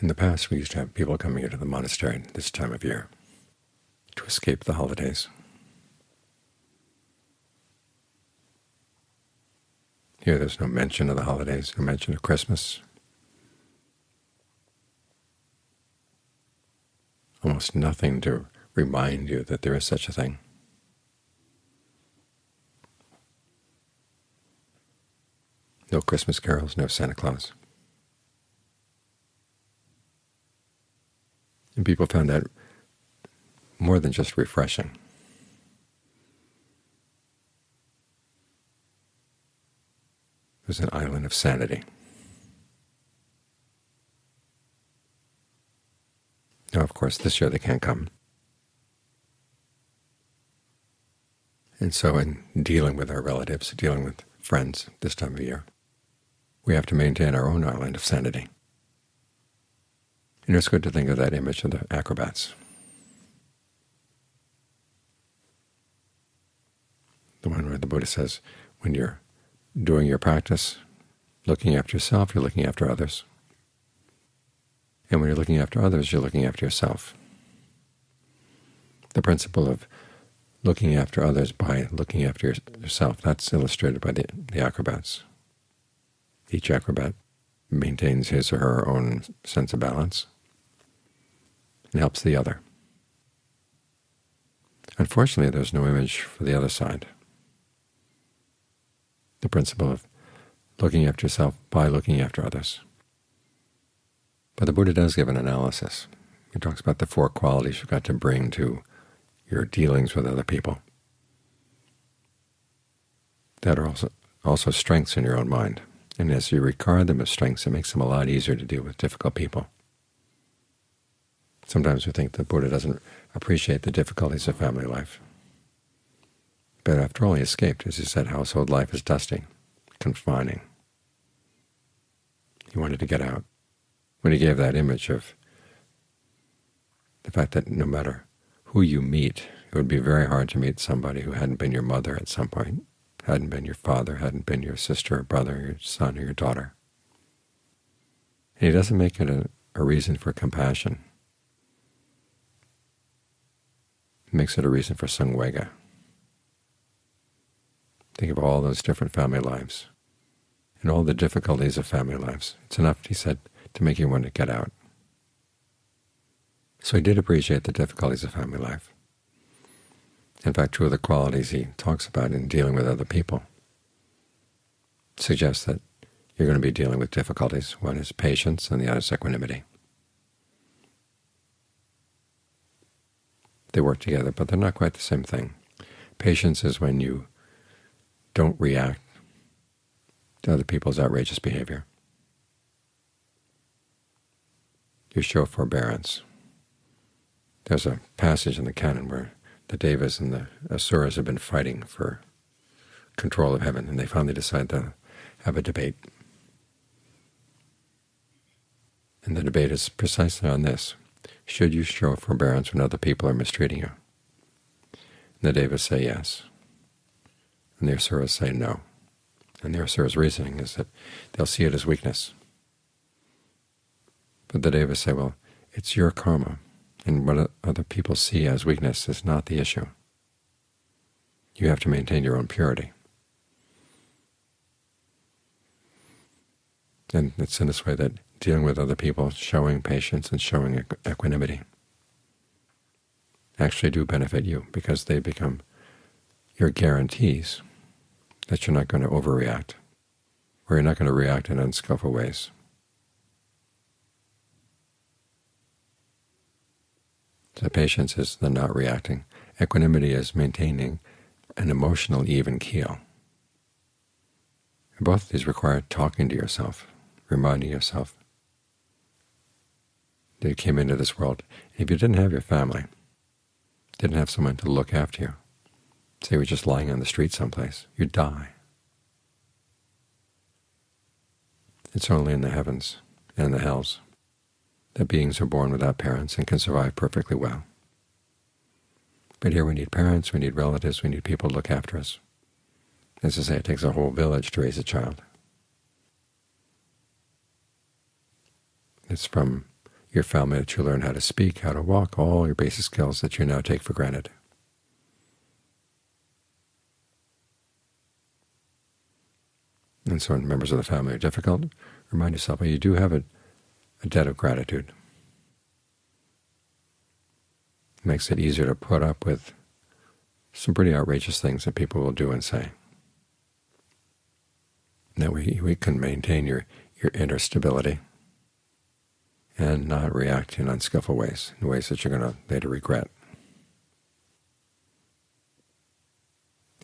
In the past we used to have people coming into the monastery this time of year to escape the holidays. Here there's no mention of the holidays, no mention of Christmas. Almost nothing to remind you that there is such a thing. No Christmas carols, no Santa Claus. And people found that more than just refreshing. It was an island of sanity. Now, of course, this year they can't come. And so in dealing with our relatives, dealing with friends this time of year, we have to maintain our own island of sanity. And it's good to think of that image of the acrobats. The one where the Buddha says, when you're doing your practice, looking after yourself, you're looking after others. And when you're looking after others, you're looking after yourself. The principle of looking after others by looking after yourself, that's illustrated by the, the acrobats. Each acrobat maintains his or her own sense of balance and helps the other. Unfortunately, there's no image for the other side. The principle of looking after yourself by looking after others. But the Buddha does give an analysis. He talks about the four qualities you've got to bring to your dealings with other people that are also, also strengths in your own mind. And as you regard them as strengths, it makes them a lot easier to deal with difficult people. Sometimes we think the Buddha doesn't appreciate the difficulties of family life. But after all, he escaped. As he said, household life is dusty, confining. He wanted to get out. When he gave that image of the fact that no matter who you meet, it would be very hard to meet somebody who hadn't been your mother at some point, hadn't been your father, hadn't been your sister or brother, your son or your daughter. And he doesn't make it a, a reason for compassion. He makes it a reason for samvega. Think of all those different family lives and all the difficulties of family lives. It's enough, he said, to make you want to get out. So he did appreciate the difficulties of family life. In fact, two of the qualities he talks about in dealing with other people suggest that you're going to be dealing with difficulties. One is patience and the other is equanimity. They work together, but they're not quite the same thing. Patience is when you don't react to other people's outrageous behavior. You show forbearance. There's a passage in the canon where the Devas and the Asuras have been fighting for control of heaven, and they finally decide to have a debate. And the debate is precisely on this. Should you show forbearance when other people are mistreating you? And the Devas say yes, and the Asuras say no. And the Asura's reasoning is that they'll see it as weakness. But the Devas say, well, it's your karma and what other people see as weakness is not the issue. You have to maintain your own purity. And it's in this way that dealing with other people, showing patience and showing equanimity, actually do benefit you because they become your guarantees that you're not going to overreact, or you're not going to react in unskillful ways. So patience is the not reacting. Equanimity is maintaining an emotional even keel. Both of these require talking to yourself, reminding yourself that came into this world. If you didn't have your family, didn't have someone to look after you, say you were just lying on the street someplace, you'd die. It's only in the heavens and the hells that beings are born without parents and can survive perfectly well. But here we need parents, we need relatives, we need people to look after us. As I say, it takes a whole village to raise a child. It's from your family that you learn how to speak, how to walk, all your basic skills that you now take for granted. And so when members of the family are difficult, remind yourself, well, you do have a, a debt of gratitude. It makes it easier to put up with some pretty outrageous things that people will do and say. That we, we can maintain your, your inner stability and not react in unskillful ways, in ways that you're going to later regret.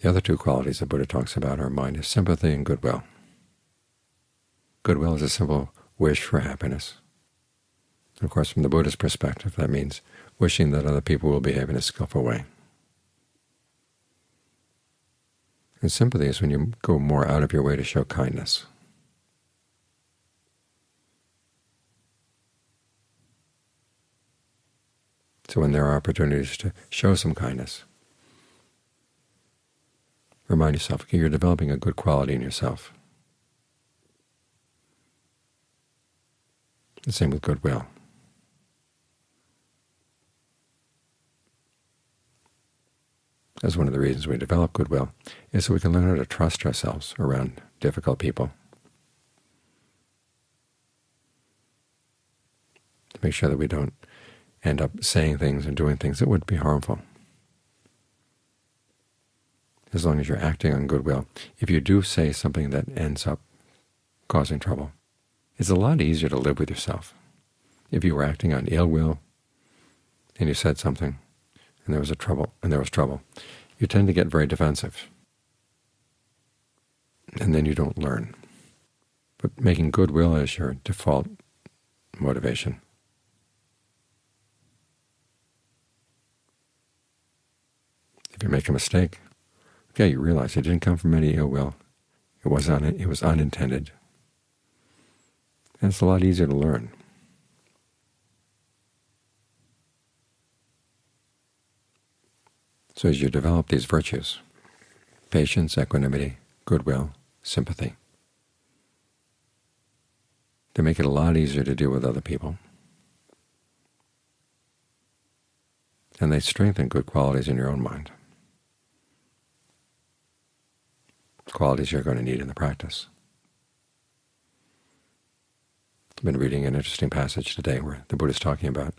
The other two qualities that Buddha talks about are mind is sympathy and goodwill. Goodwill is a simple wish for happiness. Of course, from the Buddhist perspective, that means wishing that other people will behave in a skillful way. And sympathy is when you go more out of your way to show kindness. So when there are opportunities to show some kindness, remind yourself, okay, you're developing a good quality in yourself. The same with goodwill. As one of the reasons we develop goodwill is so we can learn how to trust ourselves around difficult people. To make sure that we don't end up saying things and doing things that would be harmful. As long as you're acting on goodwill, if you do say something that ends up causing trouble, it's a lot easier to live with yourself. If you were acting on ill will and you said something and there was a trouble and there was trouble, you tend to get very defensive. And then you don't learn. But making goodwill as your default motivation If you make a mistake, okay, you realize it didn't come from any ill will. It was un it was unintended. And it's a lot easier to learn. So as you develop these virtues, patience, equanimity, goodwill, sympathy, they make it a lot easier to deal with other people. And they strengthen good qualities in your own mind. Qualities you're going to need in the practice. I've been reading an interesting passage today where the Buddha is talking about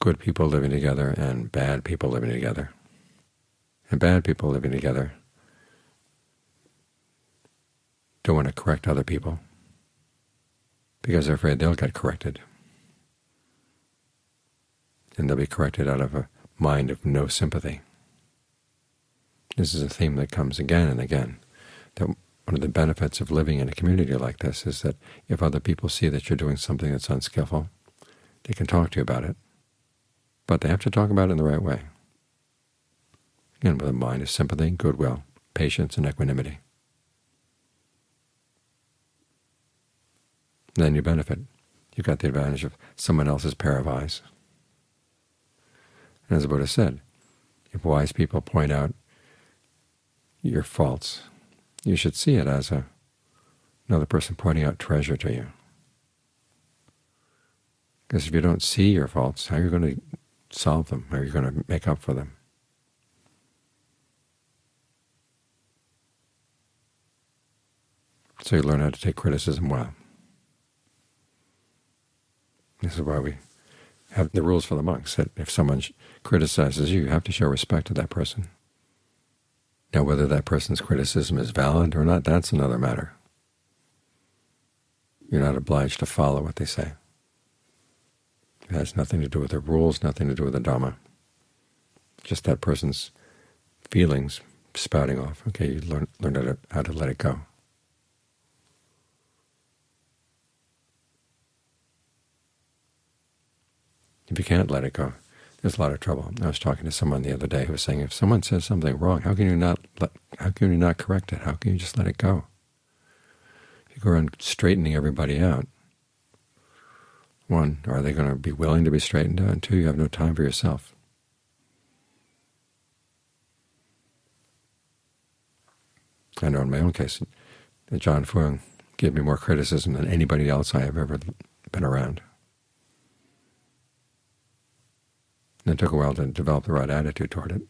good people living together and bad people living together. And bad people living together don't want to correct other people because they're afraid they'll get corrected. And they'll be corrected out of a mind of no sympathy. This is a theme that comes again and again, that one of the benefits of living in a community like this is that if other people see that you're doing something that's unskillful, they can talk to you about it. But they have to talk about it in the right way. Again, with a mind of sympathy, goodwill, patience, and equanimity. Then you benefit. You've got the advantage of someone else's pair of eyes. And as the Buddha said, if wise people point out your faults. You should see it as a, another person pointing out treasure to you. Because if you don't see your faults, how are you going to solve them? How are you going to make up for them? So you learn how to take criticism well. This is why we have the rules for the monks, that if someone criticizes you, you have to show respect to that person. Now, whether that person's criticism is valid or not, that's another matter. You're not obliged to follow what they say. It has nothing to do with the rules, nothing to do with the Dhamma. Just that person's feelings spouting off. Okay, you learn, learn how, to, how to let it go. If you can't let it go, there's a lot of trouble. I was talking to someone the other day who was saying, if someone says something wrong, how can you not let, how can you not correct it? How can you just let it go? If you go around straightening everybody out, one, are they going to be willing to be straightened out? And two, you have no time for yourself. I know in my own case, Ajaan Fuang gave me more criticism than anybody else I have ever been around. And it took a while to develop the right attitude toward it,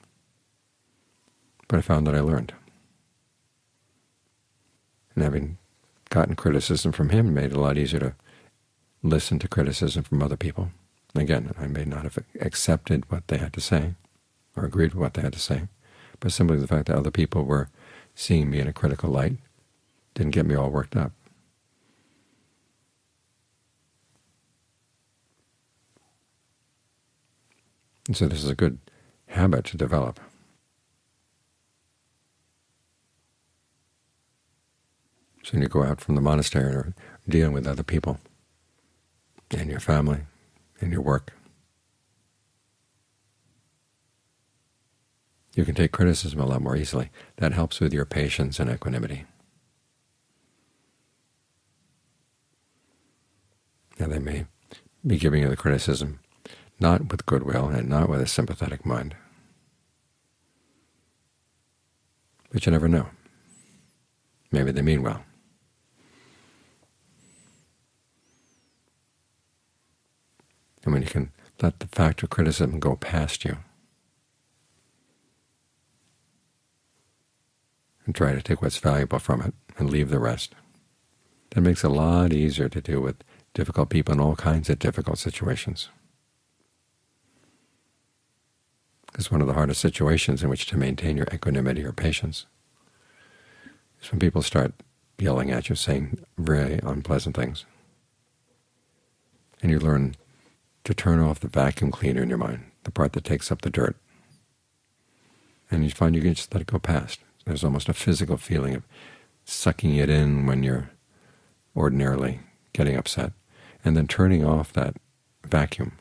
but I found that I learned. And having gotten criticism from him made it a lot easier to listen to criticism from other people. Again, I may not have accepted what they had to say or agreed with what they had to say, but simply the fact that other people were seeing me in a critical light didn't get me all worked up. And so this is a good habit to develop. So when you go out from the monastery or dealing with other people and your family and your work, you can take criticism a lot more easily. That helps with your patience and equanimity. Now they may be giving you the criticism not with goodwill and not with a sympathetic mind. But you never know. Maybe they mean well. And when you can let the fact of criticism go past you and try to take what's valuable from it and leave the rest, that makes it a lot easier to deal with difficult people in all kinds of difficult situations. Because one of the hardest situations in which to maintain your equanimity or patience is when people start yelling at you, saying very unpleasant things. And you learn to turn off the vacuum cleaner in your mind, the part that takes up the dirt. And you find you can just let it go past. There's almost a physical feeling of sucking it in when you're ordinarily getting upset, and then turning off that vacuum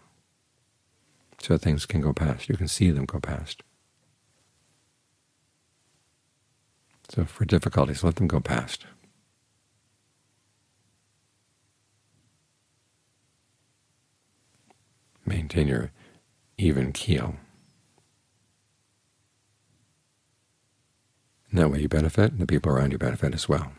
so things can go past. You can see them go past. So for difficulties, let them go past. maintain your even keel. And that way you benefit, and the people around you benefit as well.